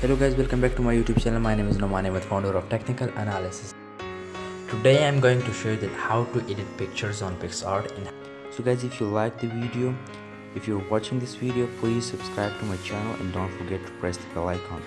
Hello guys, welcome back to my YouTube channel. My name is Noman Ahmed, founder of Technical Analysis. Today I'm going to show you that how to edit pictures on Picsart. And so guys, if you like the video, if you're watching this video, please subscribe to my channel and don't forget to press the bell icon.